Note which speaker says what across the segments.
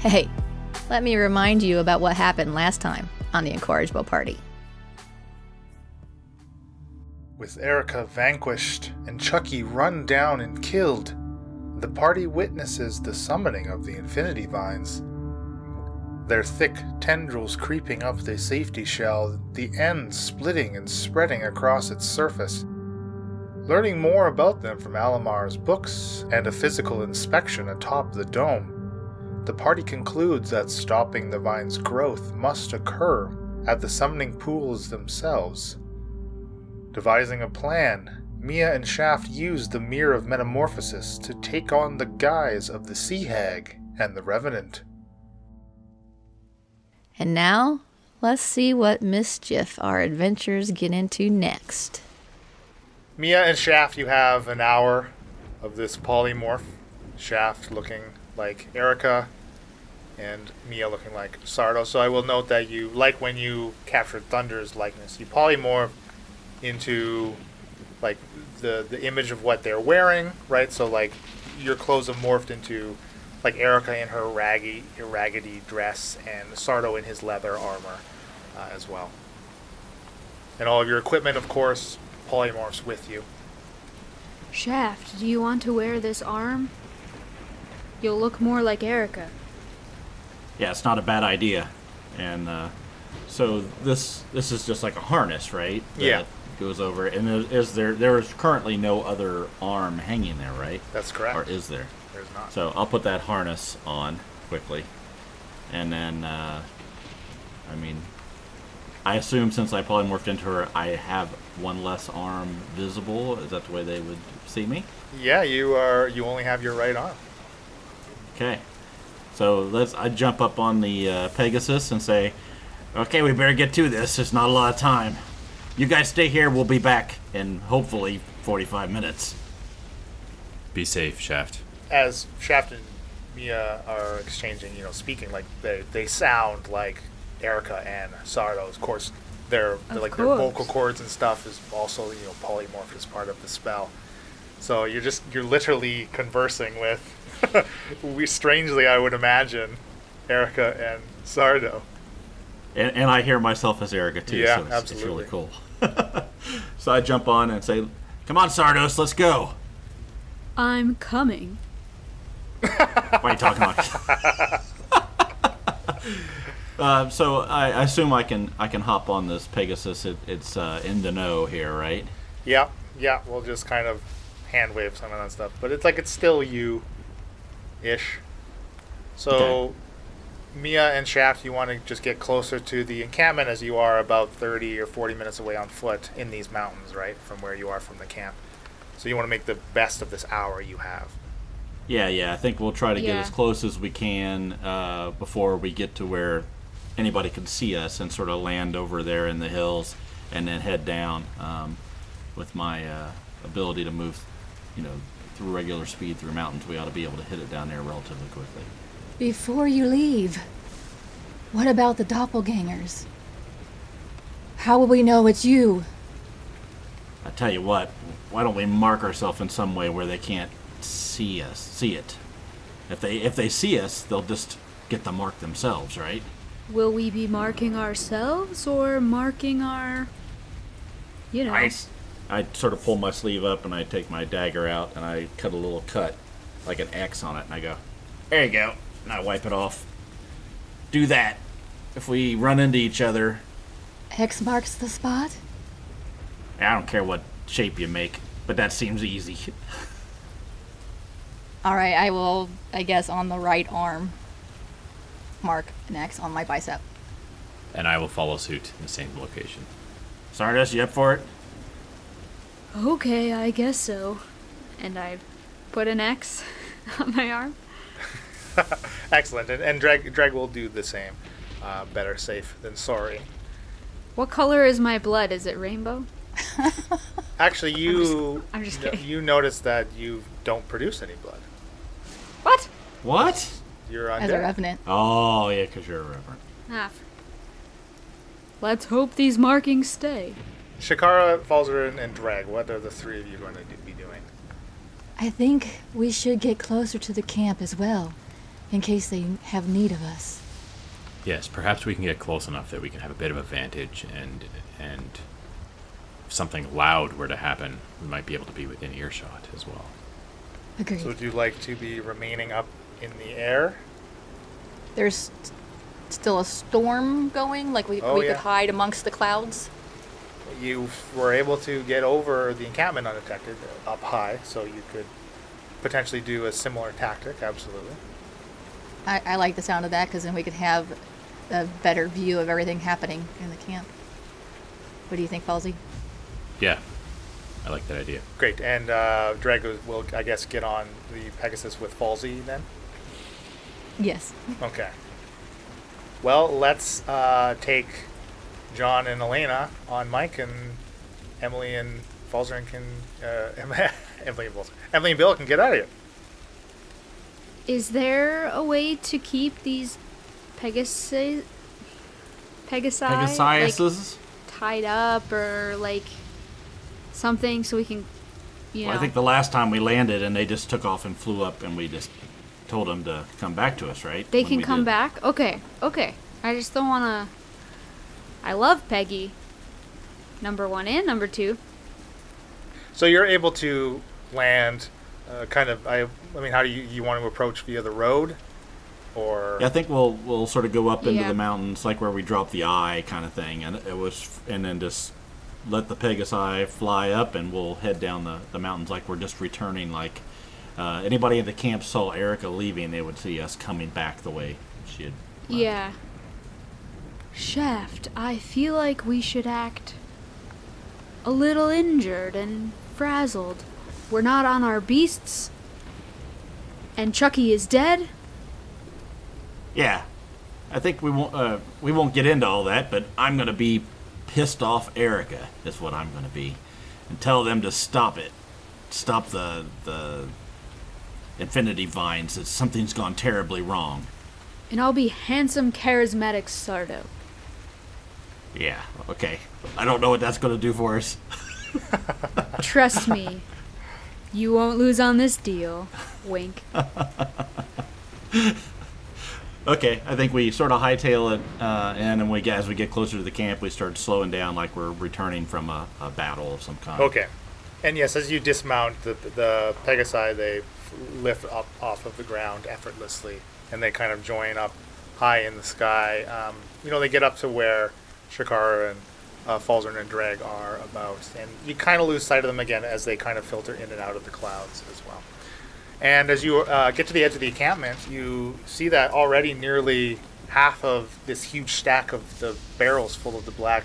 Speaker 1: Hey, let me remind you about what happened last time on the Incorrigible Party.
Speaker 2: With Erica vanquished and Chucky run down and killed, the party witnesses the summoning of the Infinity Vines. Their thick tendrils creeping up the safety shell, the ends splitting and spreading across its surface. Learning more about them from Alamar's books and a physical inspection atop the dome, the party concludes that stopping the vine's growth must occur at the summoning pools themselves. Devising a plan, Mia and Shaft use the Mirror of Metamorphosis to take on the guise of the Sea Hag and the Revenant.
Speaker 1: And now, let's see what mischief our adventurers get into next.
Speaker 2: Mia and Shaft, you have an hour of this polymorph. Shaft looking like Erica, and Mia looking like Sardo. So I will note that you, like when you captured Thunder's likeness, you polymorph into like the the image of what they're wearing, right? So like your clothes have morphed into like Erica in her raggy, raggedy dress, and Sardo in his leather armor uh, as well. And all of your equipment, of course, polymorphs with you.
Speaker 3: Shaft, do you want to wear this arm? You'll look more like Erica.
Speaker 4: Yeah, it's not a bad idea. And uh, so this this is just like a harness, right? That
Speaker 2: Yeah.
Speaker 4: Goes over, and there- is there there is currently no other arm hanging there, right?
Speaker 2: That's correct.
Speaker 4: Or is there?
Speaker 2: There's not.
Speaker 4: So I'll put that harness on quickly, and then uh, I mean, I assume since I polymorphed into her, I have one less arm visible. Is that the way they would see me?
Speaker 2: Yeah, you are. You only have your right arm.
Speaker 4: Okay. So let's. I jump up on the uh, Pegasus and say, "Okay, we better get to this. There's not a lot of time. You guys stay here. We'll be back in hopefully 45 minutes."
Speaker 5: Be safe, Shaft.
Speaker 2: As Shaft and Mia are exchanging, you know, speaking like they they sound like Erica and Sardo. Of course, their
Speaker 3: Of
Speaker 2: like their vocal cords and stuff is also you know polymorphed as part of the spell. So you're just you're literally conversing with. we strangely, I would imagine, Erica and Sardo.
Speaker 4: And, and I hear myself as Erica too.
Speaker 2: Yeah,
Speaker 4: so it's, it's really cool. so I jump on and say, "Come on, Sardos, let's go."
Speaker 3: I'm coming.
Speaker 4: Why are you talking like? uh, so I, I assume I can I can hop on this Pegasus. It, it's uh, in the know here, right?
Speaker 2: Yeah, yeah. We'll just kind of hand wave some of that stuff, but it's like it's still you, ish. So,
Speaker 4: Okay.
Speaker 2: Mia and Shaft, you want to just get closer to the encampment as you are about thirty or forty minutes away on foot in these mountains, right, from where you are from the camp. So you want to make the best of this hour you have.
Speaker 4: Yeah, yeah. I think we'll try to get as close as we can uh, before we get to where anybody can see us and sort of land over there in the hills and then head down. Um, with my uh, ability to move, you know, through regular speed through mountains, we ought to be able to hit it down there relatively quickly.
Speaker 1: Before you leave, what about the doppelgangers? How will we know it's you?
Speaker 4: I tell you what, why don't we mark ourselves in some way where they can't see us, see it? If they if they see us, they'll just get the mark themselves, right?
Speaker 3: Will we be marking ourselves or marking our. You know.
Speaker 4: I, I sort of pull my sleeve up and I take my dagger out and I cut a little cut, like an X on it, and I go, there you go, and I wipe it off. Do that. If we run into each other,
Speaker 1: X marks the spot?
Speaker 4: I don't care what shape you make, but that seems easy.
Speaker 1: All right, I will, I guess, on the right arm, mark an X on my bicep.
Speaker 5: And I will follow suit in the same location.
Speaker 4: Stardust, you up for it?
Speaker 3: Okay, I guess so. And I put an X on my arm.
Speaker 2: Excellent, and, and Dreg Dreg will do the same. Uh, better safe than sorry.
Speaker 3: What color is my blood? Is it rainbow?
Speaker 2: Actually, you
Speaker 3: I'm just
Speaker 2: no-
Speaker 3: kidding.
Speaker 2: you notice that you don't produce any blood.
Speaker 3: What?
Speaker 4: What?
Speaker 2: You're undead.
Speaker 1: As a revenant.
Speaker 4: Oh, yeah, because you're a reverend.
Speaker 3: Ah. Let's hope these markings stay.
Speaker 2: Shakara, Falzer, and, and Drag. What are the three of you going to do, be doing?
Speaker 1: I think we should get closer to the camp as well. in case they have need of us.
Speaker 5: Yes, perhaps we can get close enough that we can have a bit of a vantage, and and if something loud were to happen, we might be able to be within earshot as well.
Speaker 1: Agreed.
Speaker 2: So would you like to be remaining up in the air?
Speaker 1: There's st- still a storm going. Like we
Speaker 2: Oh,
Speaker 1: we
Speaker 2: yeah.
Speaker 1: could hide amongst the clouds.
Speaker 2: You were able to get over the encampment undetected uh, up high, so you could potentially do a similar tactic. Absolutely.
Speaker 1: I, I like the sound of that because then we could have a better view of everything happening in the camp. What do you think, Falsey?
Speaker 5: Yeah, I like that idea.
Speaker 2: Great. And uh, Drago will, I guess, get on the Pegasus with Falsey then.
Speaker 1: Yes.
Speaker 2: Okay. Well, let's uh, take John and Elena on mic, and Emily and Falzern can uh, Emily and Falzern. Emily and Bill can get out of here.
Speaker 3: Is there a way to keep these Pegasus Pegasi like, tied up or like something so we can you know
Speaker 4: I think the last time we landed and they just took off and flew up and we just told them to come back to us, right?
Speaker 3: they
Speaker 4: When
Speaker 3: can come
Speaker 4: did.
Speaker 3: back? Okay. Okay. I just don't want to I love Peggy. Number 1 and number 2.
Speaker 2: So you're able to land, uh, kind of. I, I mean, how do you you want to approach via the road, or
Speaker 4: Yeah, I think we'll we'll sort of go up into
Speaker 3: Yeah.
Speaker 4: the mountains, like where we dropped the eye, kind of thing, and it was, and then just let the Pegasi fly up, and we'll head down the, the mountains like we're just returning. Like uh, anybody at the camp saw Erica leaving, they would see us coming back the way she had. left.
Speaker 3: Yeah. Shaft, I feel like we should act a little injured and frazzled. We're not on our beasts. And Chucky is dead?
Speaker 4: Yeah, I think we won't uh, we won't get into all that, but I'm gonna be pissed off. Erica is what I'm gonna be, and tell them to stop it, stop the the infinity vines. That something's gone terribly wrong.
Speaker 3: And I'll be handsome, charismatic Sardo.
Speaker 4: Yeah, okay. I don't know what that's gonna do for us.
Speaker 3: Trust me. You won't lose on this deal. Wink.
Speaker 4: Okay, I think we sort of hightail it, uh, and then we get, as we get closer to the camp, we start slowing down, like we're returning from a, a battle of some kind.
Speaker 2: okay. And yes, as you dismount the the Pegasi, they lift up off of the ground effortlessly, and they kind of join up high in the sky. Um, you know, they get up to where Shakara and uh, Falzern and Drag are about, and you kind of lose sight of them again as they kind of filter in and out of the clouds as well. And as you uh, get to the edge of the encampment, you see that already nearly half of this huge stack of the barrels full of the black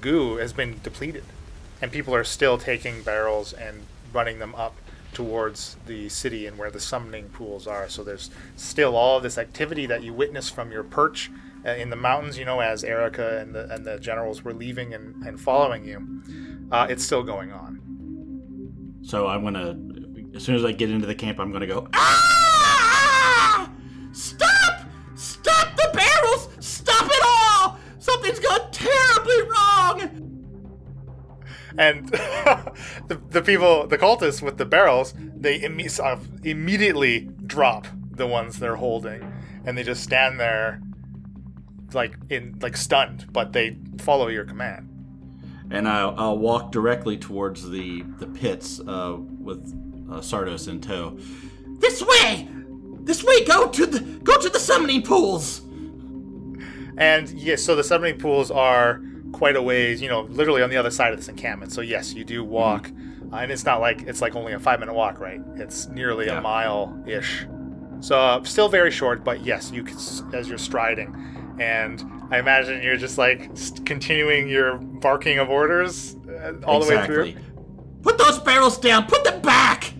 Speaker 2: goo has been depleted. And people are still taking barrels and running them up towards the city and where the summoning pools are. So there's still all of this activity that you witness from your perch in the mountains, you know, as Erica and the, and the generals were leaving and, and following you. Uh, it's still going on.
Speaker 4: So I'm gonna, as soon as I get into the camp, I'm gonna go. Ah! Stop! Stop the barrels! Stop it all! Something's gone terribly wrong.
Speaker 2: and the, the people, the cultists with the barrels, they imme- immediately drop the ones they're holding, and they just stand there, like in like stunned. But they follow your command.
Speaker 4: And I'll, I'll walk directly towards the the pits uh, with uh, Sardos in tow. This way! This way! Go to the go to the summoning pools.
Speaker 2: And yes, so the summoning pools are quite a ways, you know, literally on the other side of this encampment. So yes, you do walk, uh, and it's not like it's like only a five minute walk, right? It's nearly
Speaker 4: Yeah.
Speaker 2: a mile ish. So uh, still very short, but yes, you can, as you're striding, and I imagine you're just like s- continuing your barking of orders uh, all the way
Speaker 4: exactly.
Speaker 2: through.
Speaker 4: Put those barrels down. Put them back.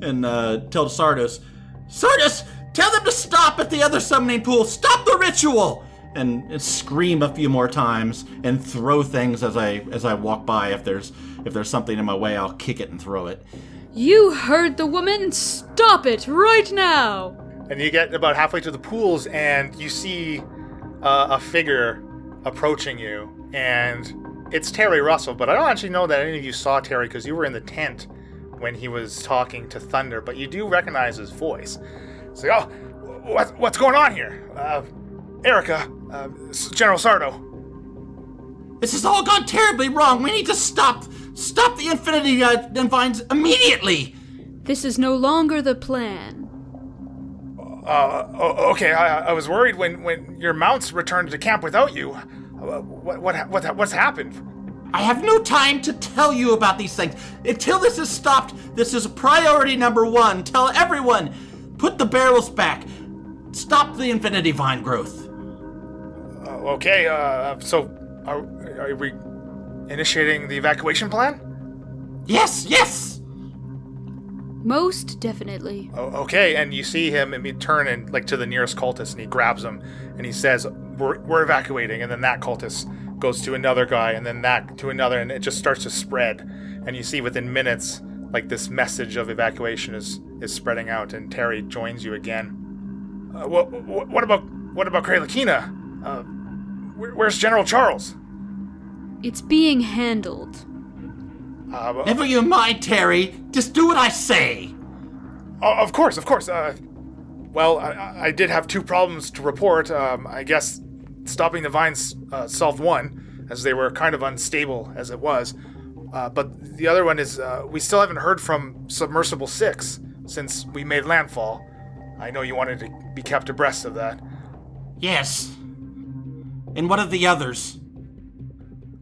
Speaker 4: And uh, tell Sardos, Sardos, tell them to stop at the other summoning pool. Stop the ritual. And, and scream a few more times and throw things as I as I walk by. If there's if there's something in my way, I'll kick it and throw it.
Speaker 3: You heard the woman! Stop it right now!
Speaker 2: And you get about halfway to the pools, and you see uh, a figure approaching you, and it's Terry Russell. But I don't actually know that any of you saw Terry because you were in the tent when he was talking to Thunder. But you do recognize his voice. So, oh, what, what's going on here? Uh, Erica, uh, General Sardo.
Speaker 4: This has all gone terribly wrong. We need to stop stop the Infinity uh, Vines immediately.
Speaker 3: This is no longer the plan.
Speaker 2: Uh, okay, I, I was worried when, when your mounts returned to camp without you. Uh, what, what, what, what's happened?
Speaker 4: I have no time to tell you about these things. Until this is stopped, this is priority number one. Tell everyone, put the barrels back. Stop the Infinity Vine growth.
Speaker 2: Uh, okay, uh, so are, are we initiating the evacuation plan?
Speaker 4: Yes, yes.
Speaker 3: Most definitely.
Speaker 2: O- okay, and you see him and he turn and like to the nearest cultist and he grabs him and he says, "We're, we're evacuating." And then that cultist goes to another guy and then that to another and it just starts to spread. And you see within minutes, like this message of evacuation is is spreading out. And Terry joins you again. Uh, what, what, what about what about Kralakina? Uh, where, where's General Charles?
Speaker 3: It's being handled.
Speaker 2: Uh,
Speaker 4: Never you mind, Terry. Just do what I say.
Speaker 2: Oh, of course, of course. Uh, well, I, I did have two problems to report. Um, I guess stopping the vines uh, solved one, as they were kind of unstable as it was. Uh, but the other one is uh, we still haven't heard from Submersible 6 since we made landfall. I know you wanted to be kept abreast of that.
Speaker 4: Yes. And what of the others?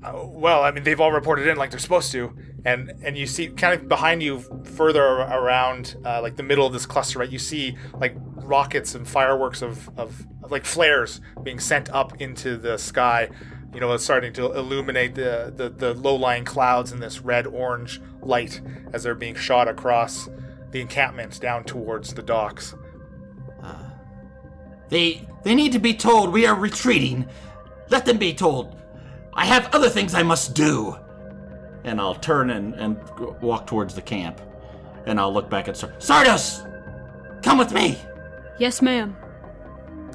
Speaker 2: Uh, well, I mean, they've all reported in like they're supposed to, and and you see kind of behind you, further around, uh, like the middle of this cluster, right? You see like rockets and fireworks of of like flares being sent up into the sky. You know, it's starting to illuminate the the, the low-lying clouds in this red-orange light as they're being shot across the encampment down towards the docks.
Speaker 4: They they need to be told we are retreating. Let them be told. I have other things I must do. And I'll turn and, and walk towards the camp. And I'll look back at Sar- Sardos! Come with me!
Speaker 3: Yes, ma'am.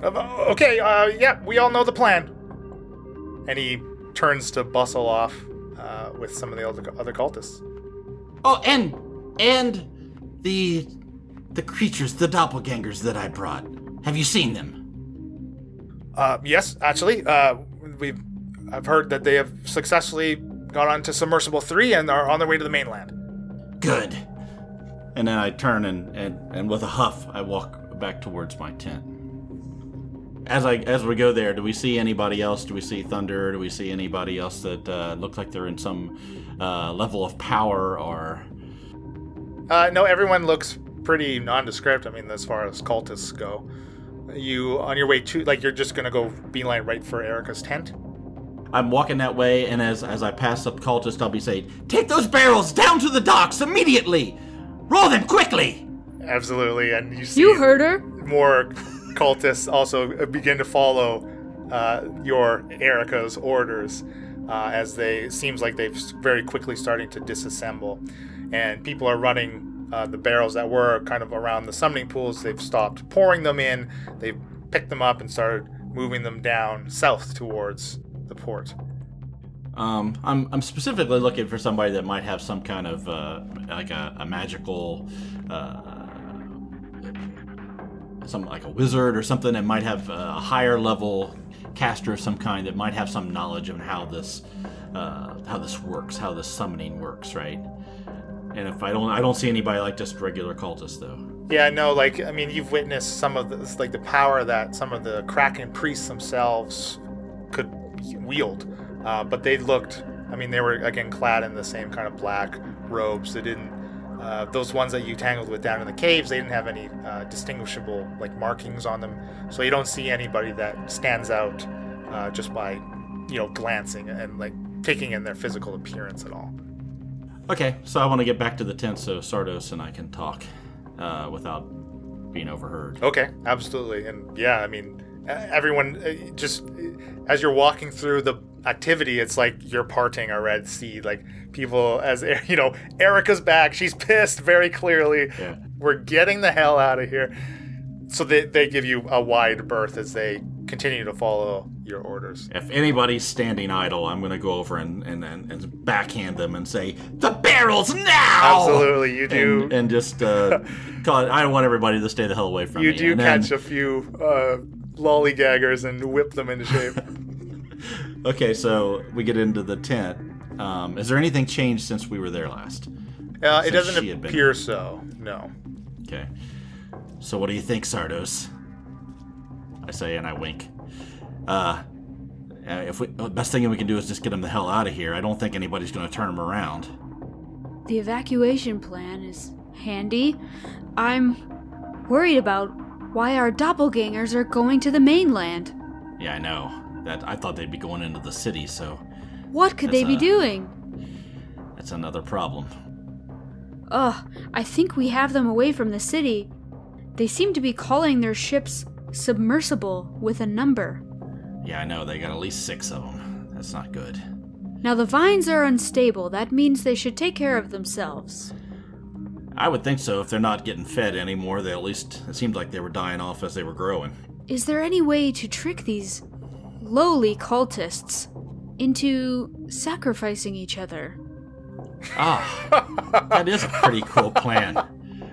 Speaker 2: Uh, Okay, uh, yeah, we all know the plan. And he turns to bustle off uh, with some of the other, other cultists.
Speaker 4: Oh, and and the the creatures, the doppelgangers that I brought. Have you seen them?
Speaker 2: Uh, yes, actually, uh, we've I've heard that they have successfully got onto Submersible Three and are on their way to the mainland.
Speaker 4: Good. And then I turn and, and, and with a huff, I walk back towards my tent. As I as we go there, do we see anybody else? Do we see Thunder? Do we see anybody else that uh, looks like they're in some uh, level of power or?
Speaker 2: Uh, no, everyone looks pretty nondescript. I mean, as far as cultists go, you on your way to like you're just gonna go beeline right for Erica's tent.
Speaker 4: I'm walking that way, and as as I pass up cultist, I'll be saying, "Take those barrels down to the docks immediately! Roll them quickly!"
Speaker 2: Absolutely, and you see
Speaker 3: You heard her.
Speaker 2: more cultists also begin to follow uh, your Erica's orders uh, as they seems like they've very quickly starting to disassemble, and people are running uh, the barrels that were kind of around the summoning pools. They've stopped pouring them in. They've picked them up and started moving them down south towards the port.
Speaker 4: Um, I'm, I'm specifically looking for somebody that might have some kind of uh, like a, a magical, uh, some like a wizard or something that might have a higher level caster of some kind that might have some knowledge of how this uh, how this works, how this summoning works, right? And if I don't, I don't see anybody like just regular cultists though.
Speaker 2: Yeah, no, like I mean, you've witnessed some of this, like the power that some of the Kraken priests themselves could wield, uh, but they looked. I mean, they were again clad in the same kind of black robes. They didn't. Uh, those ones that you tangled with down in the caves, they didn't have any uh, distinguishable like markings on them. So you don't see anybody that stands out uh, just by, you know, glancing and like taking in their physical appearance at all.
Speaker 4: Okay, so I want to get back to the tent so Sardos and I can talk uh, without being overheard.
Speaker 2: Okay, absolutely. And yeah, I mean, everyone uh, just uh, as you're walking through the activity, it's like you're parting a red sea. Like people, as you know, Erica's back. She's pissed very clearly.
Speaker 4: Yeah.
Speaker 2: We're getting the hell out of here. So they, they give you a wide berth as they continue to follow your orders.
Speaker 4: If anybody's standing idle, I'm gonna go over and and, and, and backhand them and say, "The barrels now!"
Speaker 2: Absolutely, you do.
Speaker 4: And, and just uh, call it, I don't want everybody to stay the hell away from
Speaker 2: you
Speaker 4: me.
Speaker 2: do
Speaker 4: And then-
Speaker 2: catch a few uh, lollygaggers and whip them into shape.
Speaker 4: Okay, so we get into the tent. Um, is there anything changed since we were there last?
Speaker 2: Uh, it doesn't
Speaker 4: she had been-
Speaker 2: appear so. No.
Speaker 4: Okay. So what do you think, Sardos? I say and I wink. Uh, uh, if we, the best thing we can do is just get him the hell out of here. I don't think anybody's going to turn him around.
Speaker 3: The evacuation plan is handy. I'm worried about why our doppelgangers are going to the mainland.
Speaker 4: Yeah, I know. That I thought they'd be going into the city, so
Speaker 3: What could they be
Speaker 4: a-
Speaker 3: doing?
Speaker 4: that's another problem.
Speaker 3: Ugh, I think we have them away from the city. They seem to be calling their ships submersible with a number.
Speaker 4: Yeah, I know. They got at least six of them. That's not good.
Speaker 3: Now, the vines are unstable. That means they should take care of themselves.
Speaker 4: I would think so. If they're not getting fed anymore, they at least it seemed like they were dying off as they were growing.
Speaker 3: Is there any way to trick these lowly cultists into sacrificing each other?
Speaker 4: Ah, that is a pretty cool plan.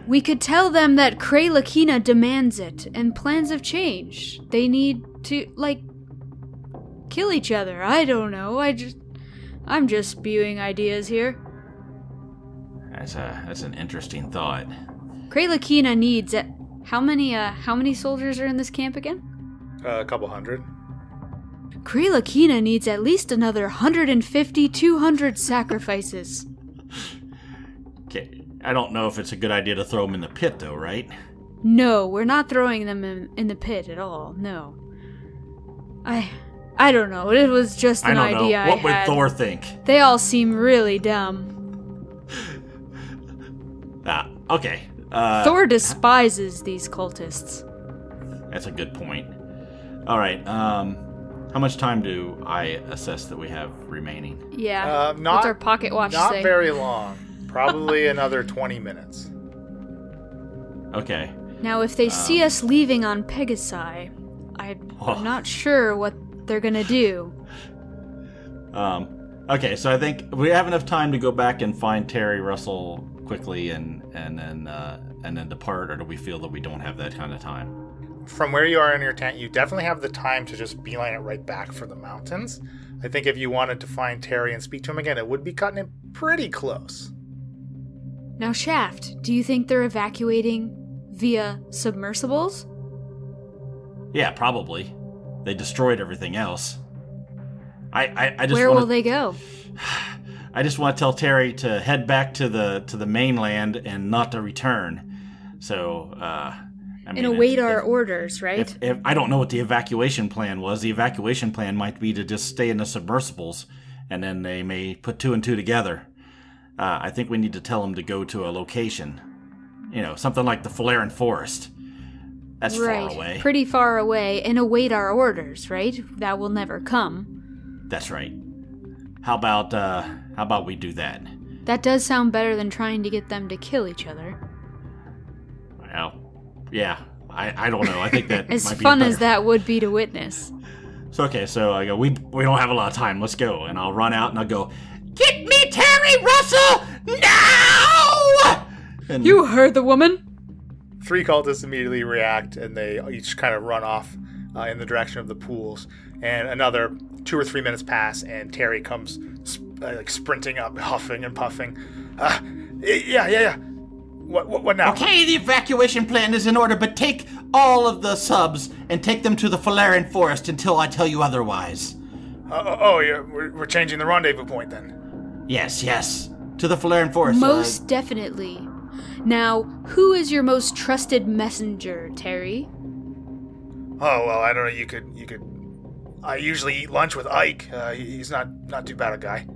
Speaker 3: We could tell them that Cray Lakina demands it, and plans have changed. They need to, like, kill each other. I don't know. I just. I'm just spewing ideas here.
Speaker 4: That's a that's an interesting thought.
Speaker 3: Cray Lakina needs it. How many, uh, how many soldiers are in this camp again?
Speaker 2: Uh, a couple hundred.
Speaker 3: Cray Lakina needs at least another 150, 200 sacrifices.
Speaker 4: Okay, I don't know if it's a good idea to throw them in the pit, though, right?
Speaker 3: No, we're not throwing them in, in the pit at all. No. I I don't know. It was just
Speaker 4: I
Speaker 3: an
Speaker 4: don't
Speaker 3: idea
Speaker 4: know. What
Speaker 3: I
Speaker 4: would
Speaker 3: had.
Speaker 4: Thor think?
Speaker 3: They all seem really dumb.
Speaker 4: Okay. Uh,
Speaker 3: Thor despises these cultists.
Speaker 4: That's a good point. All right. Um, how much time do I assess that we have remaining?
Speaker 3: Yeah.
Speaker 2: Uh, not
Speaker 3: What's our pocket watch
Speaker 2: Not
Speaker 3: say?
Speaker 2: very long. Probably another 20 minutes.
Speaker 4: Okay.
Speaker 3: Now, if they see us leaving on Pegasi, I,
Speaker 4: Oh.
Speaker 3: I'm not sure what they're gonna do.
Speaker 4: Um, okay. So I think we have enough time to go back and find Terry Russell quickly, and and then uh, and then depart, or do we feel that we don't have that kind of time?
Speaker 2: From where you are in your tent, you definitely have the time to just beeline it right back for the mountains. I think if you wanted to find Terry and speak to him again, it would be cutting it pretty close.
Speaker 3: Now, Shaft, do you think they're evacuating via submersibles?
Speaker 4: Yeah, probably. They destroyed everything else. I I, I just
Speaker 3: Where
Speaker 4: wanna,
Speaker 3: will they go?
Speaker 4: I just want to tell Terry to head back to the to the mainland and not to return. So, uh, I
Speaker 3: And await
Speaker 4: if-
Speaker 3: our
Speaker 4: if-
Speaker 3: orders, right?
Speaker 4: If, if I don't know what the evacuation plan was, the evacuation plan might be to just stay in the submersibles, and then they may put two and two together. Uh, I think we need to tell them to go to a location, you know, something like the Falaren Forest. That's
Speaker 3: right.
Speaker 4: far away.
Speaker 3: Pretty far away, and await our orders, right? That will never come.
Speaker 4: That's right. How about uh, how about we do that?
Speaker 3: That does sound better than trying to get them to kill each other.
Speaker 4: Well, yeah. I, I don't know. I think that
Speaker 3: As
Speaker 4: might be
Speaker 3: fun
Speaker 4: better.
Speaker 3: as that would be to witness.
Speaker 4: So okay, so I go. We we don't have a lot of time. Let's go. And I'll run out and I'll go. Get me Terry Russell now! And
Speaker 3: You heard the woman?
Speaker 2: Three cultists immediately react and they each kind of run off uh, in the direction of the pools. And another two or three minutes pass, and Terry comes sp- like sprinting up, huffing and puffing. Uh, yeah, yeah, yeah. What, what, what now?
Speaker 4: Okay, the evacuation plan is in order, but take all of the subs and take them to the Falaren Forest until I tell you otherwise.
Speaker 2: Uh, oh, yeah, we're, we're changing the rendezvous point then.
Speaker 4: Yes, yes. To the Falaren Forest. uh,
Speaker 3: Most definitely. Now, who is your most trusted messenger, Terry?
Speaker 2: Oh well, I don't know. You could, you could. I usually eat lunch with Ike. Uh, he's not, not too bad a guy.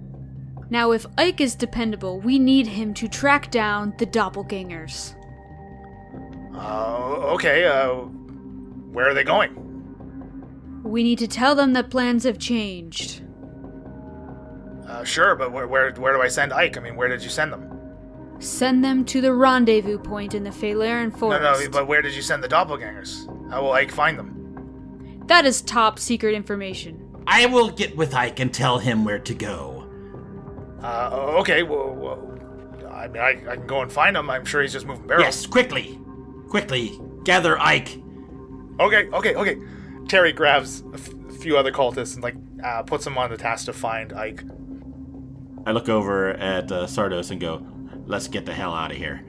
Speaker 3: Now, if Ike is dependable, we need him to track down the doppelgangers.
Speaker 2: Uh, okay. Uh, where are they going?
Speaker 3: We need to tell them that plans have changed.
Speaker 2: Uh, sure, but where, where, where do I send Ike? I mean, where did you send them?
Speaker 3: Send them to the rendezvous point in the Falaren
Speaker 2: No,
Speaker 3: Forest.
Speaker 2: no, but where did you send the doppelgangers? How will Ike find them?
Speaker 3: That is top secret information.
Speaker 4: I will get with Ike and tell him where to go.
Speaker 2: Uh, okay, well, well I mean, I, I can go and find him. I'm sure he's just moving barrels.
Speaker 4: Yes, quickly. Quickly. Gather Ike.
Speaker 2: Okay, okay, okay. Terry grabs a, f- a few other cultists and like uh, puts them on the task to find Ike.
Speaker 4: I look over at uh, Sardos and go, let's get the hell out of here.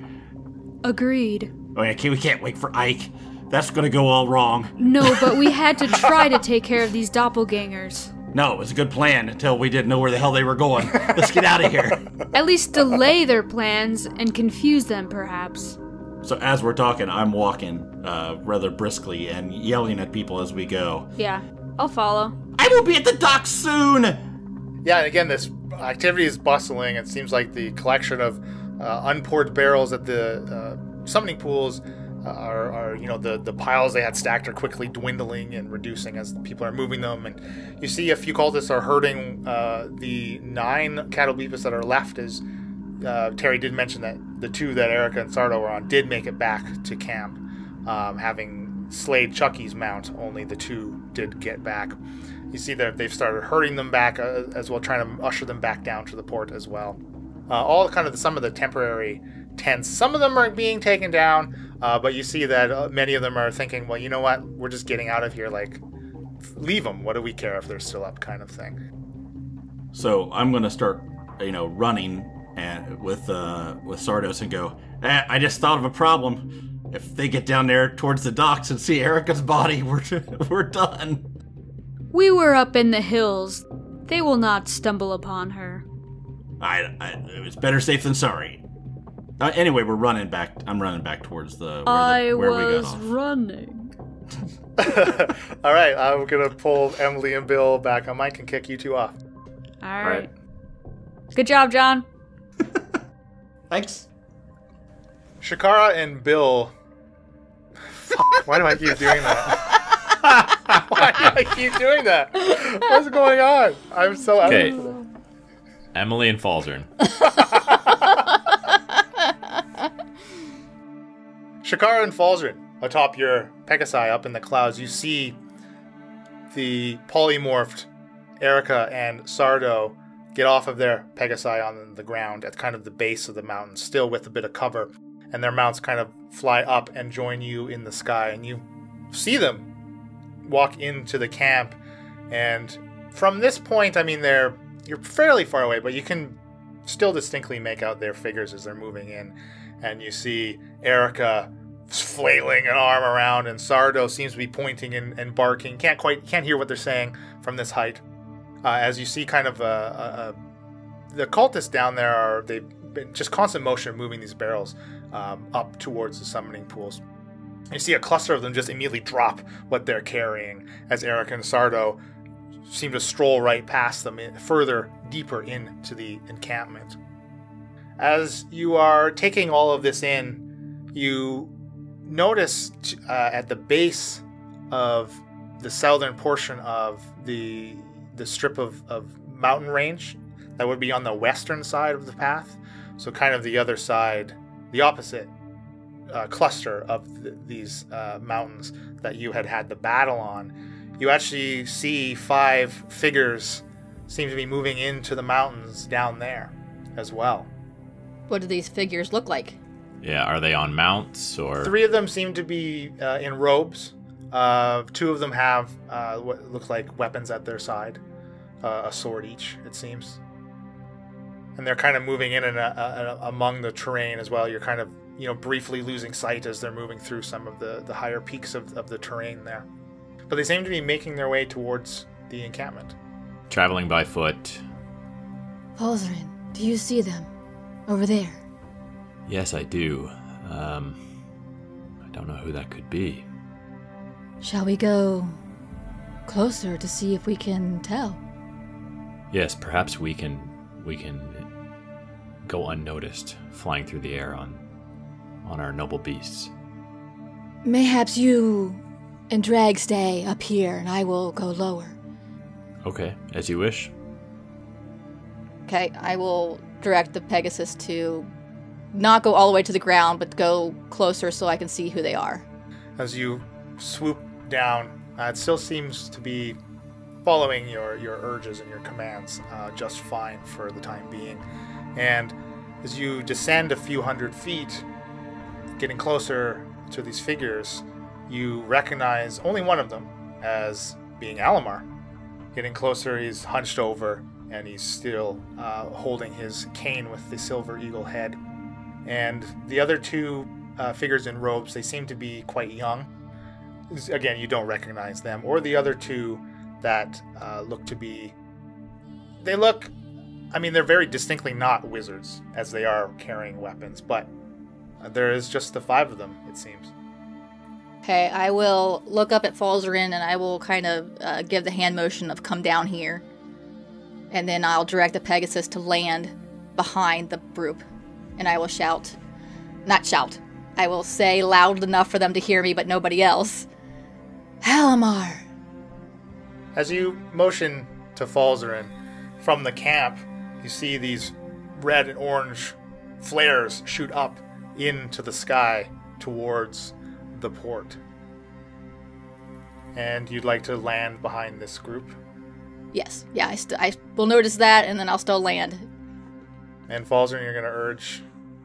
Speaker 3: Agreed.
Speaker 4: Oh, yeah, okay, we can't wait for Ike. That's gonna go all wrong.
Speaker 3: No, but we had to try to take care of these doppelgangers.
Speaker 4: No, it was a good plan until we didn't know where the hell they were going. Let's get out of here.
Speaker 3: At least delay their plans and confuse them, perhaps.
Speaker 4: So as we're talking, I'm walking uh, rather briskly and yelling at people as we go.
Speaker 3: Yeah, I'll follow.
Speaker 4: I will be at the dock soon.
Speaker 2: Yeah, and again, this activity is bustling. It seems like the collection of uh, unpoured barrels at the uh, summoning pools are, are, you know, the, the piles they had stacked are quickly dwindling and reducing as people are moving them. And you see a few cultists are hurting uh, the nine cattle beepists that are left. As uh, Terry did mention that the two that Erica and Sardo were on did make it back to camp, um, having slayed Chucky's mount. Only the two did get back. You see that they've started herding them back uh, as well, trying to usher them back down to the port as well. Uh, all kind of the, some of the temporary tents. Some of them are being taken down, uh, but you see that uh, many of them are thinking, well, you know what? We're just getting out of here. Like, leave them. What do we care if they're still up? Kind of thing.
Speaker 4: So I'm gonna start, you know, running and with uh, with Sardos and go. Eh, I just thought of a problem. If they get down there towards the docks and see Erica's body, we're we're done.
Speaker 3: We were up in the hills. They will not stumble upon her.
Speaker 4: I, I it's better safe than sorry. Uh, anyway, we're running back. I'm running back towards the where,
Speaker 3: I
Speaker 4: the, where we got
Speaker 3: was
Speaker 4: off.
Speaker 3: running.
Speaker 2: All right, I'm gonna pull Emily and Bill back on mic and kick you two off.
Speaker 3: All
Speaker 4: right.
Speaker 3: right. Good job, John.
Speaker 4: Thanks.
Speaker 2: Shakara and Bill. Fuck, why do I keep doing that? why do I keep doing that? What's going on? I'm so
Speaker 5: Okay. Emily and Falzern.
Speaker 2: Shakara and Falzern, atop your Pegasi up in the clouds, you see the polymorphed Erica and Sardo get off of their Pegasi on the ground at kind of the base of the mountain, still with a bit of cover. And their mounts kind of fly up and join you in the sky. And you see them walk into the camp. And from this point, I mean, they're you're fairly far away, but you can still distinctly make out their figures as they're moving in. And you see Erica flailing an arm around, and Sardo seems to be pointing and, and barking. Can't quite can't hear what they're saying from this height. Uh, as you see, kind of a, a, a the cultists down there are they've been just constant motion moving these barrels um, up towards the summoning pools. You see a cluster of them just immediately drop what they're carrying as Eric and Sardo seem to stroll right past them, further deeper into the encampment. As you are taking all of this in, you notice uh, at the base of the southern portion of the the strip of, of mountain range that would be on the western side of the path. So, kind of the other side, the opposite uh, cluster of th- these uh, mountains that you had had the battle on. You actually see five figures seem to be moving into the mountains down there as well.
Speaker 6: What do these figures look like?
Speaker 5: Yeah, are they on mounts or?
Speaker 2: Three of them seem to be uh, in robes. Uh, two of them have uh, what look like weapons at their side, uh, a sword each, it seems. And they're kind of moving in and uh, uh, among the terrain as well. You're kind of, you know, briefly losing sight as they're moving through some of the, the higher peaks of, of the terrain there. But they seem to be making their way towards the encampment.
Speaker 5: Traveling by foot.
Speaker 1: Falzarin, do you see them? Over there.
Speaker 5: Yes, I do. Um, I don't know who that could be.
Speaker 1: Shall we go closer to see if we can tell?
Speaker 5: Yes, perhaps we can we can go unnoticed, flying through the air on on our noble beasts.
Speaker 1: Mayhaps you and Drag stay up here and I will go lower.
Speaker 5: Okay, as you wish.
Speaker 6: Okay, I will direct the Pegasus to not go all the way to the ground, but go closer so I can see who they are.
Speaker 2: As you swoop down Uh, it still seems to be following your, your urges and your commands uh, just fine for the time being. And as you descend a few hundred feet, getting closer to these figures, you recognize only one of them as being Alamar. Getting closer, he's hunched over and he's still uh, holding his cane with the silver eagle head. And the other two uh, figures in robes, they seem to be quite young. Again, you don't recognize them. Or the other two that uh, look to be. They look. I mean, they're very distinctly not wizards, as they are carrying weapons, but there is just the five of them, it seems.
Speaker 6: Okay, I will look up at Falzarin and I will kind of uh, give the hand motion of come down here. And then I'll direct the Pegasus to land behind the group. And I will shout, not shout, I will say loud enough for them to hear me, but nobody else. Alamar!
Speaker 2: As you motion to Falzarin from the camp, you see these red and orange flares shoot up into the sky towards the port. And you'd like to land behind this group?
Speaker 6: Yes, yeah, I, st- I will notice that and then I'll still land.
Speaker 2: And Falzarin, you're going to urge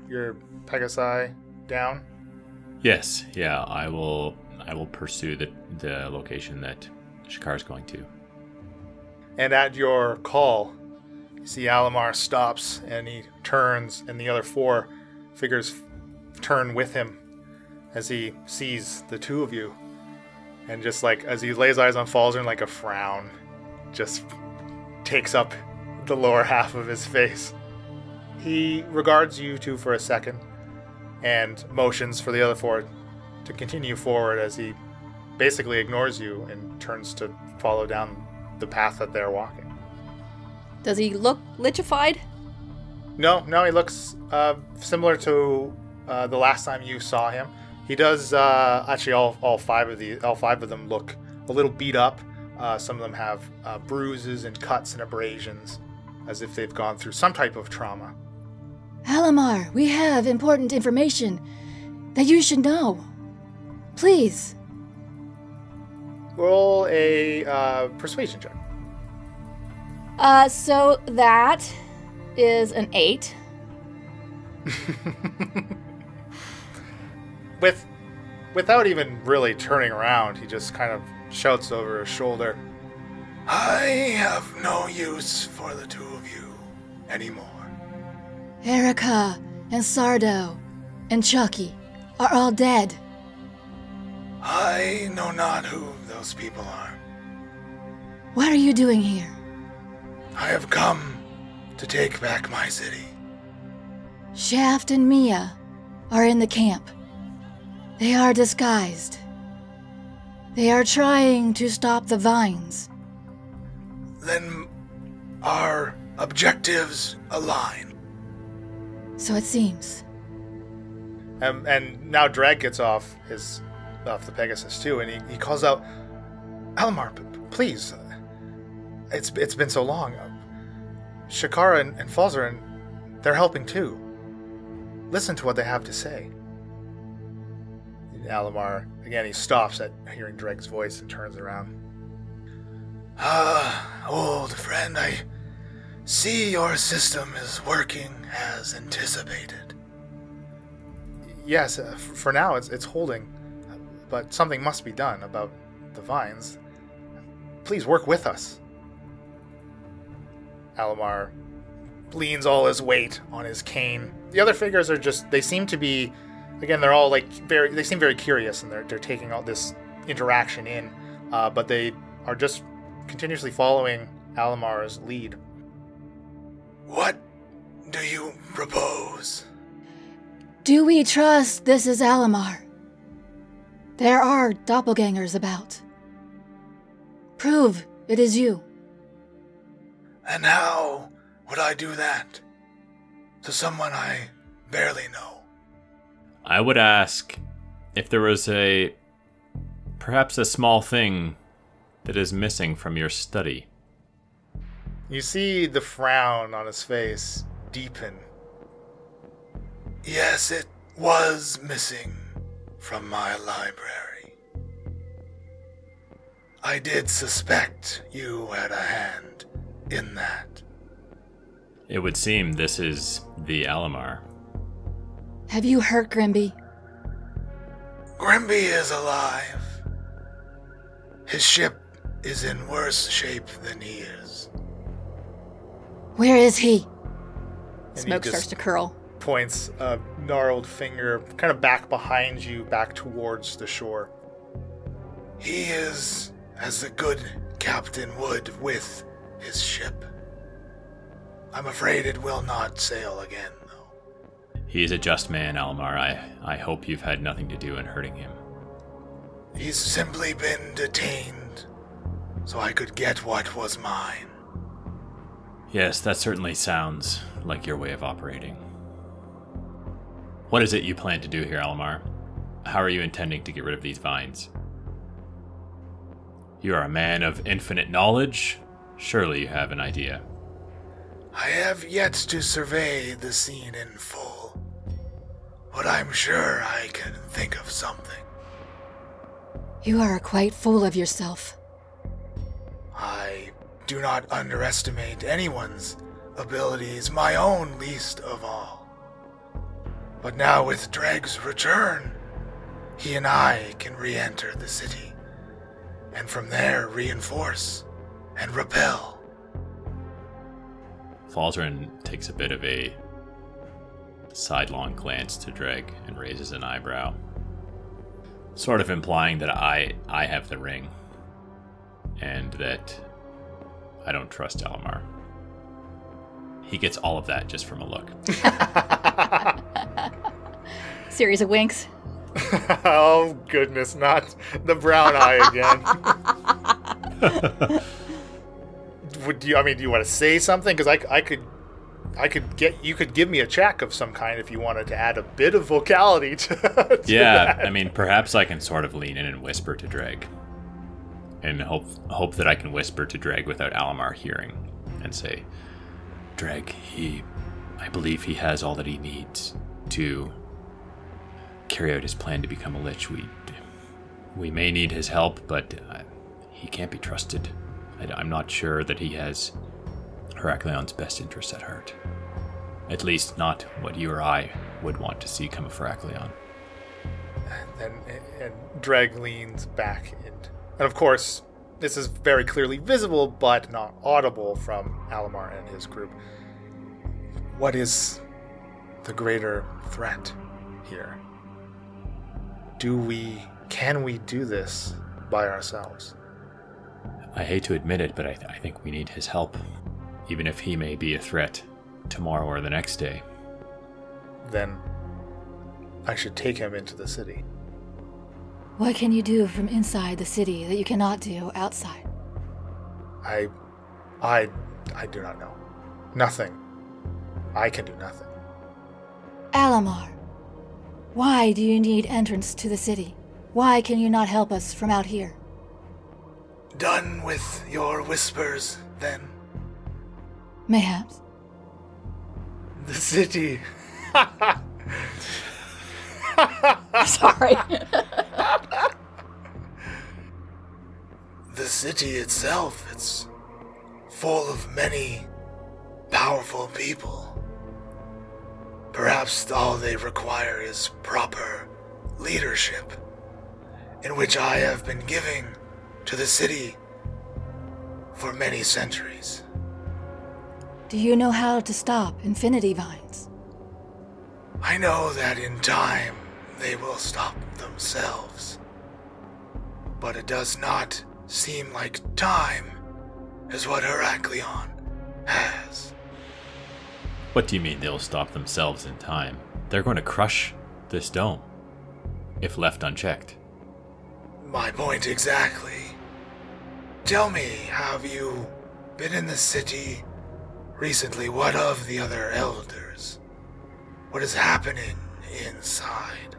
Speaker 2: your Pegasi down?
Speaker 5: Yes, yeah, I will. I will pursue the the location that Shakar is going to.
Speaker 2: And at your call, you see Alamar stops and he turns, and the other four figures turn with him as he sees the two of you. And just like as he lays eyes on Falzarin, like a frown just takes up the lower half of his face. He regards you two for a second and motions for the other four to continue forward as he basically ignores you and turns to follow down the path that they're walking.
Speaker 6: Does he look lichified?
Speaker 2: No, no, he looks uh, similar to uh, the last time you saw him. He does uh, actually all, all five of the all five of them look a little beat up. Uh, some of them have uh, bruises and cuts and abrasions, as if they've gone through some type of trauma.
Speaker 1: Alamar, we have important information that you should know. Please.
Speaker 2: Roll a uh, persuasion check.
Speaker 6: Uh, so that is an eight.
Speaker 2: With, without even really turning around, he just kind of shouts over his shoulder, "I have no use for the two of you anymore."
Speaker 1: Erica and Sardo and Chucky are all dead.
Speaker 2: I know not who those people are.
Speaker 1: What are you doing here?
Speaker 2: I have come to take back my city.
Speaker 1: Shaft and Mia are in the camp. They are disguised. They are trying to stop the vines.
Speaker 2: Then our objectives align.
Speaker 1: So it seems.
Speaker 2: Um, and now Drag gets off his off the Pegasus too, and he, he calls out, "Alamar, p- please! It's it's been so long. Shakara and, and Falzarin, they're helping too. Listen to what they have to say." Alamar again. He stops at hearing Dreg's voice and turns around. Ah, old friend, I see your system is working as anticipated. Yes, uh, f- for now it's it's holding, but something must be done about the vines. Please work with us. Alamar leans all his weight on his cane. The other figures are just they seem to be again they're all like very they seem very curious and they're they're taking all this interaction in, uh, but they are just continuously following Alamar's lead. What do you propose?
Speaker 1: Do we trust this is Alamar? There are doppelgangers about. Prove it is you.
Speaker 2: And how would I do that? To someone I barely know.
Speaker 5: I would ask if there was a perhaps a small thing that is missing from your study.
Speaker 2: You see the frown on his face deepen. Yes, it was missing from my library. I did suspect you had a hand in that.
Speaker 5: It would seem this is the Alamar.
Speaker 1: Have you hurt Grimby?
Speaker 2: Grimby is alive. His ship is in worse shape than he is.
Speaker 1: Where is he?
Speaker 7: And
Speaker 8: Smoke
Speaker 7: just
Speaker 8: starts to curl.
Speaker 7: points a gnarled finger kind of back behind you, back towards the shore.
Speaker 2: He is as a good captain would with his ship. I'm afraid it will not sail again, though.
Speaker 5: He is a just man, Alamar. I, I hope you've had nothing to do in hurting him.
Speaker 2: He's simply been detained so I could get what was mine.
Speaker 5: Yes, that certainly sounds like your way of operating. What is it you plan to do here, Alamar? How are you intending to get rid of these vines? You are a man of infinite knowledge. Surely you have an idea.
Speaker 2: I have yet to survey the scene in full, but I'm sure I can think of something.
Speaker 1: You are quite full of yourself.
Speaker 2: I do not underestimate anyone's abilities, my own least of all. But now, with Dreg's return, he and I can re enter the city, and from there reinforce and repel.
Speaker 5: Falzarin takes a bit of a sidelong glance to Dreg and raises an eyebrow, sort of implying that I I have the ring, and that I don't trust Alamar. He gets all of that just from a look.
Speaker 8: Series of winks.
Speaker 7: oh goodness, not the brown eye again. Would you? I mean, do you want to say something? Because I, I could, I could get you could give me a check of some kind if you wanted to add a bit of vocality to. to
Speaker 5: yeah,
Speaker 7: that.
Speaker 5: I mean, perhaps I can sort of lean in and whisper to Dreg, and hope hope that I can whisper to Dreg without Alamar hearing, and say, Dreg, he, I believe he has all that he needs to carry out his plan to become a lich. We, we may need his help, but uh, he can't be trusted. I, I'm not sure that he has Herakleon's best interests at heart. At least, not what you or I would want to see come of Herakleon.
Speaker 7: and and Dreg leans back and and of course this is very clearly visible but not audible from Alamar and his group. What is the greater threat here? Do we can we do this by ourselves?
Speaker 5: I hate to admit it, but I, th- I think we need his help. Even if he may be a threat tomorrow or the next day.
Speaker 7: Then I should take him into the city.
Speaker 1: What can you do from inside the city that you cannot do outside?
Speaker 7: I I I do not know. Nothing. I can do nothing.
Speaker 1: Alamar, why do you need entrance to the city? Why can you not help us from out here?
Speaker 2: Done with your whispers, then?
Speaker 1: Mayhaps.
Speaker 7: The city.
Speaker 8: Sorry.
Speaker 2: The city itself, it's full of many powerful people. Perhaps all they require is proper leadership, in which I have been giving to the city for many centuries.
Speaker 1: Do you know how to stop infinity vines?
Speaker 2: I know that in time they will stop themselves. But it does not seem like time is what Heraklion has.
Speaker 5: What do you mean they'll stop themselves in time? They're going to crush this dome if left unchecked.
Speaker 2: My point exactly. Tell me, have you been in the city recently? What of the other elders? What is happening inside?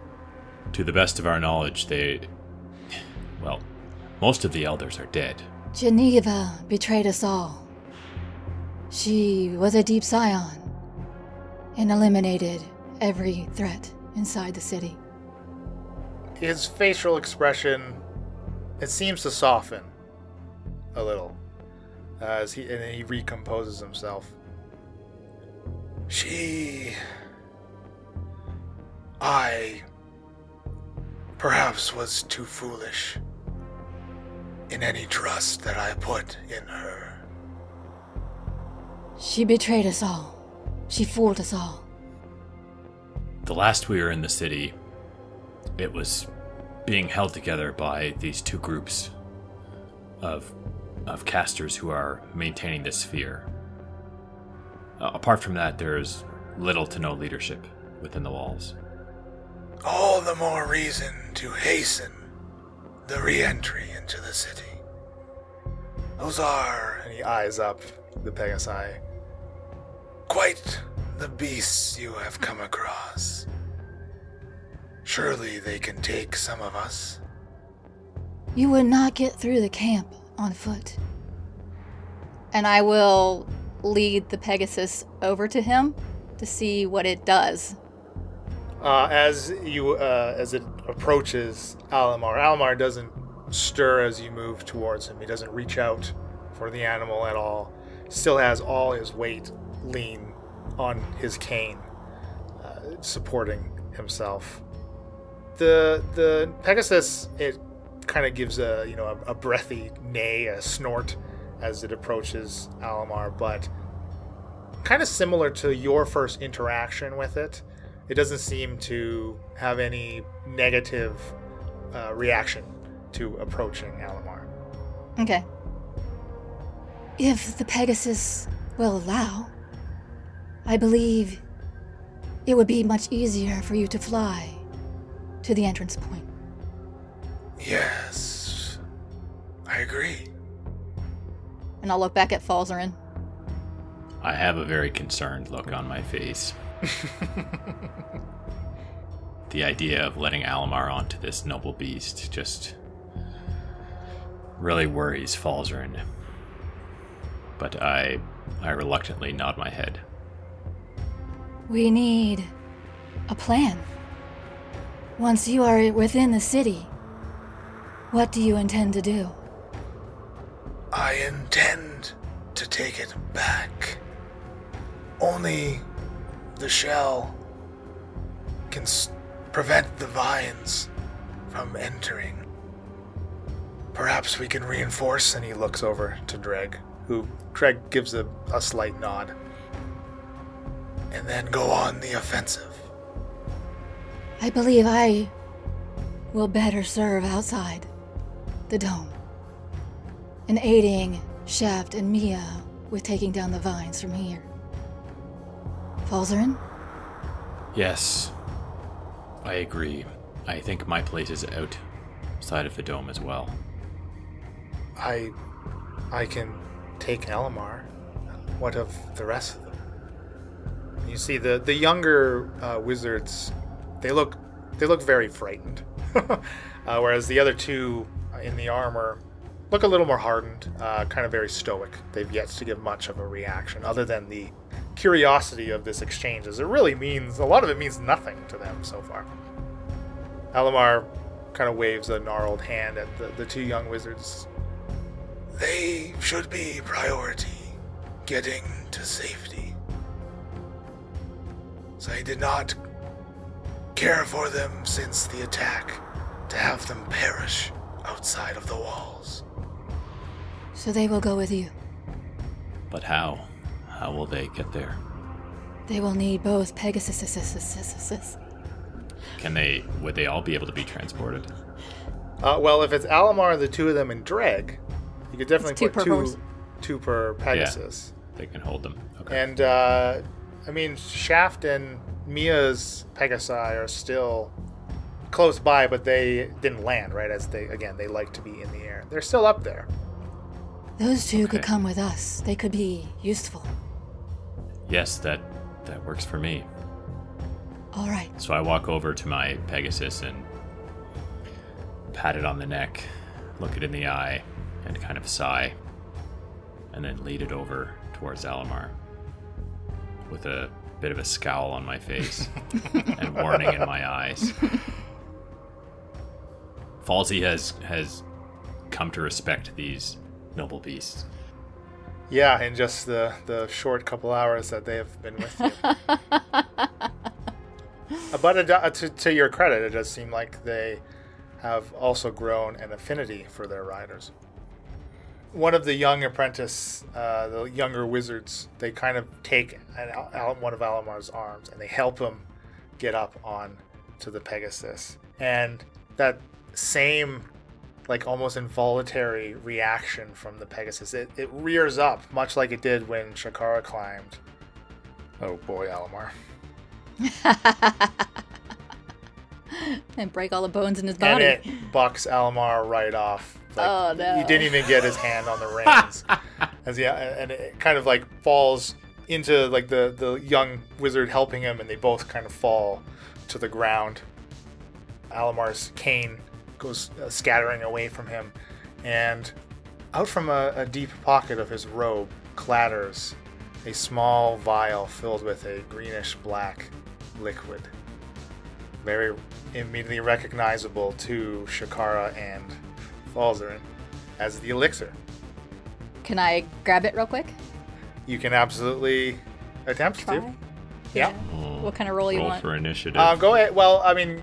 Speaker 5: To the best of our knowledge, they. Well, most of the elders are dead.
Speaker 1: Geneva betrayed us all. She was a deep scion and eliminated every threat inside the city.
Speaker 7: His facial expression it seems to soften
Speaker 2: a little as he and then he recomposes himself.
Speaker 9: She. I. perhaps was too foolish in any trust that I put in her.
Speaker 1: She betrayed us all. She fooled us all.
Speaker 5: The last we were in the city, it was being held together by these two groups of of casters who are maintaining the sphere. Uh, apart from that, there's little to no leadership within the walls.
Speaker 9: All the more reason to hasten the re entry into the city. Those are
Speaker 2: And he eyes up the Pegasi.
Speaker 9: quite the beasts you have come across. Surely they can take some of us.
Speaker 1: You would not get through the camp on foot.
Speaker 6: And I will lead the Pegasus over to him to see what it does.
Speaker 2: Uh, as you uh, as it approaches Alamar, Alamar doesn't stir as you move towards him. He doesn't reach out for the animal at all. Still has all his weight lean on his cane, uh, supporting himself. The the Pegasus it kind of gives a you know a, a breathy neigh, a snort as it approaches Alamar, but kind of similar to your first interaction with it it doesn't seem to have any negative uh, reaction to approaching Alamar.
Speaker 6: Okay.
Speaker 1: If the Pegasus will allow, I believe it would be much easier for you to fly to the entrance point.
Speaker 9: Yes. I agree.
Speaker 6: And I'll look back at Falzarin.
Speaker 5: I have a very concerned look on my face. the idea of letting Alamar onto this noble beast just really worries Falzarin. But I I reluctantly nod my head.
Speaker 1: We need a plan. Once you are within the city, what do you intend to do?
Speaker 9: I intend to take it back. Only the shell can s- prevent the vines from entering. Perhaps we can reinforce
Speaker 2: And he looks over to Dreg, who Dreg gives a, a slight nod.
Speaker 9: and then go on the offensive.
Speaker 1: I believe I will better serve outside the dome and aiding Shaft and Mia with taking down the vines from here. Falzarin?
Speaker 5: Yes, I agree. I think my place is outside of the dome as well.
Speaker 2: I, I can take Alamar. What of the rest of them? You see the the younger uh, wizards, they look they look very frightened, uh, whereas the other two in the armor look a little more hardened, uh, kind of very stoic. They've yet to give much of a reaction, other than the curiosity of this exchange, as it really means a lot of it means nothing to them so far. Alamar kind of waves a gnarled hand at the, the two young wizards
Speaker 9: They should be priority getting to safety. So I did not care for them since the attack to have them perish outside of the walls.
Speaker 1: So they will go with you.
Speaker 5: But how? How will they get there?
Speaker 1: They will need both Pegasus.
Speaker 5: Can they? Would they all be able to be transported?
Speaker 2: Uh, well, if it's Alamar, the two of them, and Dreg, you could definitely
Speaker 6: two
Speaker 2: put
Speaker 6: per
Speaker 2: two,
Speaker 6: horse.
Speaker 2: two per Pegasus.
Speaker 5: They can hold them. Okay.
Speaker 2: And uh, I mean, Shaft and Mia's Pegasi are still close by, but they didn't land right as they again they like to be in the air. They're still up there.
Speaker 1: Those two could come with us. They could be useful.
Speaker 5: yes, that that works for me.
Speaker 1: All right.
Speaker 5: So I walk over to my Pegasus and pat it on the neck, look it in the eye, and kind of sigh, and then lead it over towards Alamar with a bit of a scowl on my face and warning in my eyes. Falsey has has come to respect these noble beasts.
Speaker 2: Yeah, in just the, the short couple hours that they have been with you. but it, uh, to, to your credit, it does seem like they have also grown an affinity for their riders. One of the young apprentice, uh, the younger wizards, they kind of take an, Al- one of Alamar's arms and they help him get up on to the Pegasus. And that same, like almost involuntary reaction from the Pegasus, it, it rears up, much like it did when Shakara climbed. Oh boy, Alamar.
Speaker 6: and break all the bones in his
Speaker 2: and
Speaker 6: body.
Speaker 2: it bucks Alamar right off. Like,
Speaker 6: Oh, no.
Speaker 2: He didn't even get his hand on the reins, as he, and it kind of like falls into like the the young wizard helping him, and they both kind of fall to the ground. Alamar's cane goes uh, scattering away from him, and out from a, a deep pocket of his robe clatters a small vial filled with a greenish black liquid very immediately recognizable to Shakara and Falzarin as the elixir.
Speaker 6: Can I grab it real quick?
Speaker 2: You can absolutely attempt
Speaker 6: Try.
Speaker 2: to. Yeah.
Speaker 6: What kind of roll you
Speaker 5: Roll
Speaker 6: want?
Speaker 5: for initiative.
Speaker 2: Uh, go ahead. Well, I mean,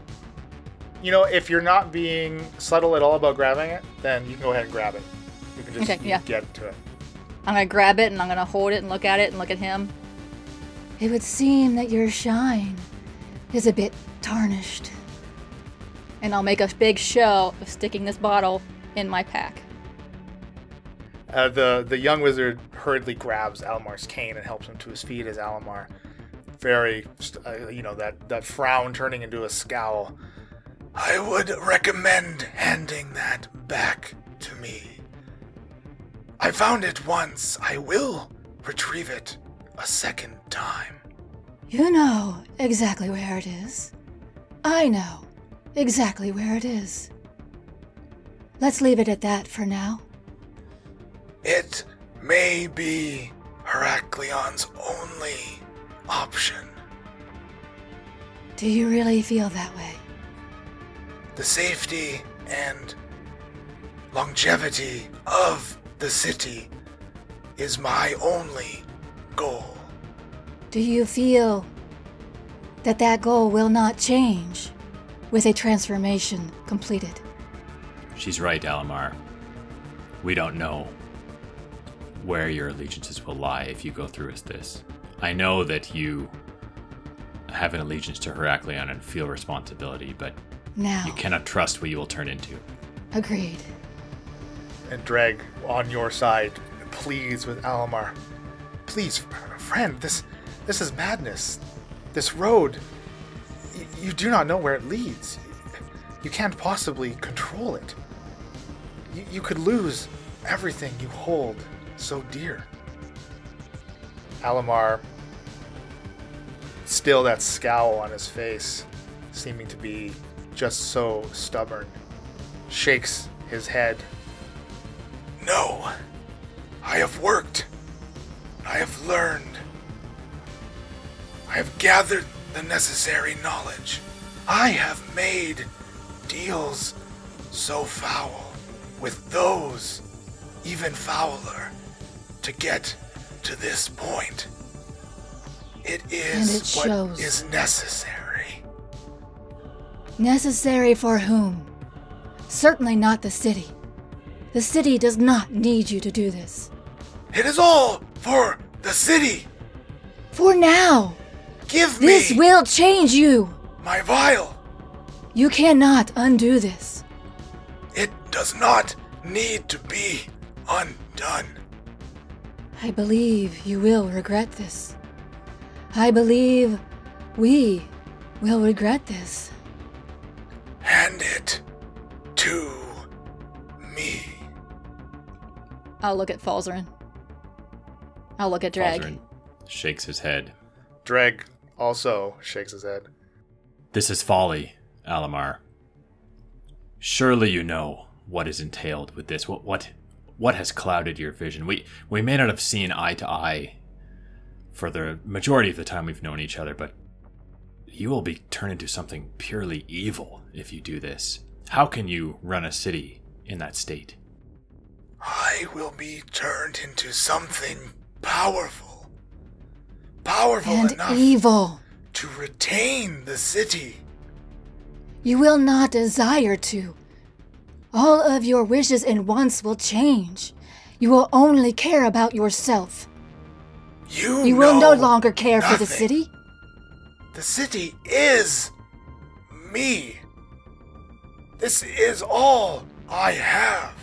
Speaker 2: you know, if you're not being subtle at all about grabbing it, then you can go ahead and grab it. You can just
Speaker 6: Okay, yeah.
Speaker 2: get to it.
Speaker 6: I'm gonna grab it and I'm gonna hold it and look at it and look at him.
Speaker 1: It would seem that your shine is a bit tarnished.
Speaker 6: And I'll make a big show of sticking this bottle in my pack.
Speaker 2: Uh, the the young wizard hurriedly grabs Alamar's cane and helps him to his feet as Alamar, very, uh, you know, that, that frown turning into a scowl.
Speaker 9: I would recommend handing that back to me. I found it once. I will retrieve it a second time.
Speaker 1: You know exactly where it is. I know exactly where it is. Let's leave it at that for now.
Speaker 9: It may be Heracleon's only option.
Speaker 1: Do you really feel that way?
Speaker 9: The safety and longevity of the city is my only goal.
Speaker 1: Do you feel that that goal will not change with a transformation completed?
Speaker 5: She's right, Alamar. We don't know where your allegiances will lie if you go through with this. I know that you have an allegiance to Heracleon and feel responsibility, but
Speaker 1: Now,
Speaker 5: you cannot trust what you will turn into.
Speaker 1: agreed.
Speaker 2: And Dreg, on your side, pleads with Alamar. Please, friend, this this is madness. This road, y- you do not know where it leads. You can't possibly control it. You, you could lose everything you hold so dear. Alamar, still that scowl on his face, seeming to be just so stubborn, shakes his head
Speaker 9: No, I have worked. I have learned. I have gathered the necessary knowledge. I have made deals so foul with those even fouler to get to this point. It is
Speaker 1: it
Speaker 9: what
Speaker 1: shows.
Speaker 9: is necessary.
Speaker 1: Necessary for whom? Certainly not the city. The city does not need you to do this.
Speaker 9: It is all for the city.
Speaker 1: For now,
Speaker 9: Give
Speaker 1: this
Speaker 9: me This
Speaker 1: will change you.
Speaker 9: my vial.
Speaker 1: You cannot undo this.
Speaker 9: It does not need to be undone.
Speaker 1: I believe you will regret this. I believe we will regret this.
Speaker 9: Hand it to me.
Speaker 6: I'll look at Falzarin. I'll look at Dreg.
Speaker 5: Falzarin shakes his head.
Speaker 2: Dreg also shakes his head.
Speaker 5: This is folly, Alamar. Surely you know what is entailed with this. What what what has clouded your vision? We we may not have seen eye to eye for the majority of the time we've known each other, but you will be turned into something purely evil if you do this. How can you run a city in that state?
Speaker 9: I will be turned into something powerful. Powerful
Speaker 1: and
Speaker 9: enough
Speaker 1: evil.
Speaker 9: to retain the city.
Speaker 1: You will not desire to. All of your wishes and wants will change. You will only care about yourself.
Speaker 9: You,
Speaker 1: You will no longer care for the city.
Speaker 9: The city is me. This is all I have.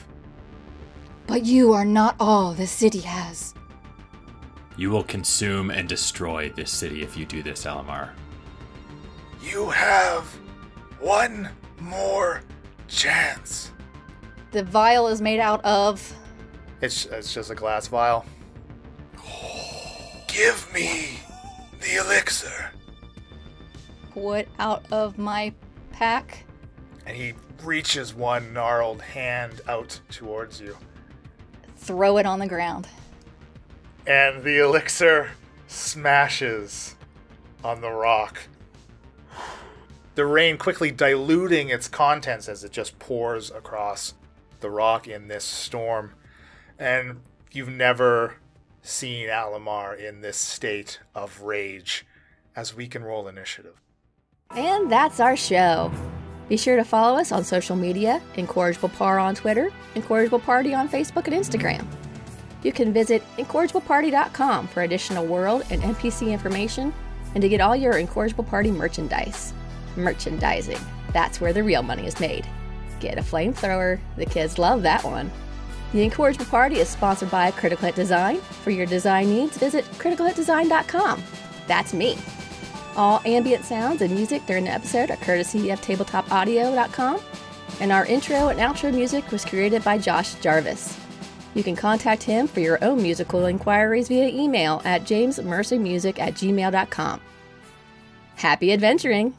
Speaker 1: But you are not all the city has.
Speaker 5: You will consume and destroy this city if you do this, Alamar.
Speaker 9: You have one more chance.
Speaker 6: The vial is made out of.
Speaker 2: It's, it's just a glass vial.
Speaker 9: Give me the elixir.
Speaker 6: It out of my pack.
Speaker 2: And he reaches one gnarled hand out towards you.
Speaker 6: Throw it on the ground.
Speaker 2: And the elixir smashes on the rock. The rain quickly diluting its contents as it just pours across the rock in this storm. And you've never seen Alamar in this state of rage as we can roll initiative.
Speaker 10: And that's our show. Be sure to follow us on social media Incorrigible Par on Twitter, Incorrigible Party on Facebook and Instagram. You can visit incorrigibleparty.com for additional world and NPC information and to get all your Incorrigible Party merchandise. Merchandising. That's where the real money is made. Get a flamethrower. The kids love that one. The Incorrigible Party is sponsored by Critical Hit Design. For your design needs, visit criticalhitdesign.com. That's me. All ambient sounds and music during the episode are courtesy of tabletopaudio.com, and our intro and outro music was created by Josh Jarvis. You can contact him for your own musical inquiries via email at jamesmercymusic at gmail.com. Happy adventuring!